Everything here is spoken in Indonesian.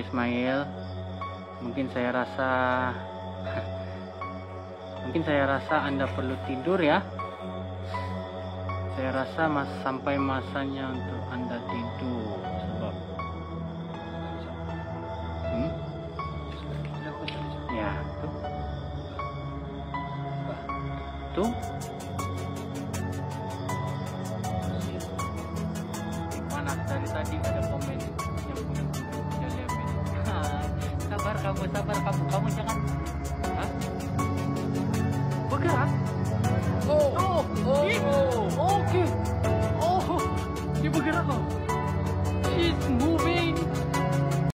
Ismail. Mungkin saya rasa mungkin saya rasa anda perlu tidur ya. Saya rasa mas sampai masanya untuk anda tidur sebab hmm? ya. Tuh. Tuh mana dari tadi ada sabar kamu sabar kamu kamu jangan. Hah? bergerak. Oh. Oh. oh oke. Oh dia bergerak oh moving